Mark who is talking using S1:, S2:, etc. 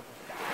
S1: purpose.